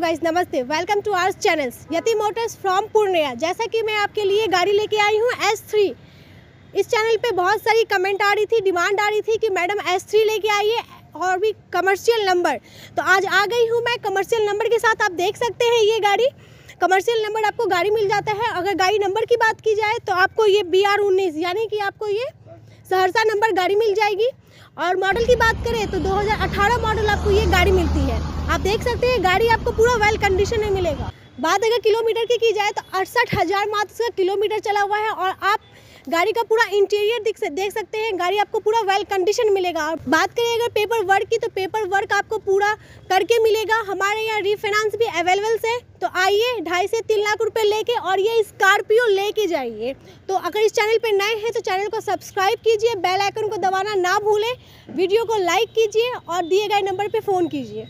Guys नमस्ते। Welcome to ours channels Yati motors from Purnia जैसा कि मैं आपके लिए गाड़ी लेके आई हूँ एस थ्री इस चैनल पे बहुत सारी कमेंट आ रही थी डिमांड आ रही थी कि मैडम एस थ्री लेके आइए और भी कमर्शियल नंबर तो आज आ गई हूँ मैं कमर्शियल नंबर के साथ। आप देख सकते हैं ये गाड़ी। कमर्शियल नंबर आपको गाड़ी मिल जाता है। अगर गाड़ी नंबर की बात की जाए तो आपको ये बी आर उन्नीस, यानी कि आपको ये सहरसा नंबर गाड़ी मिल जाएगी। और मॉडल की बात करें तो 2018 मॉडल आपको ये गाड़ी मिलती है। आप देख सकते हैं गाड़ी आपको पूरा वेल कंडीशन में मिलेगा। बात अगर किलोमीटर की की जाए तो अड़सठ हज़ार मात्र इसका किलोमीटर चला हुआ है और आप गाड़ी का पूरा इंटीरियर देख देख सकते हैं, गाड़ी आपको पूरा वेल कंडीशन मिलेगा। और बात करें अगर पेपर वर्क की तो पेपर वर्क आपको पूरा करके मिलेगा। हमारे यहाँ रीफाइनेंस भी अवेलेबल है तो आइए ढाई से तीन लाख रुपए लेके और ये स्कॉर्पियो लेके जाइए। तो अगर इस चैनल पे नए हैं तो चैनल को सब्सक्राइब कीजिए बेल आइकन को दबाना ना भूलें वीडियो को लाइक कीजिए और दिए गए नंबर पर फ़ोन कीजिए।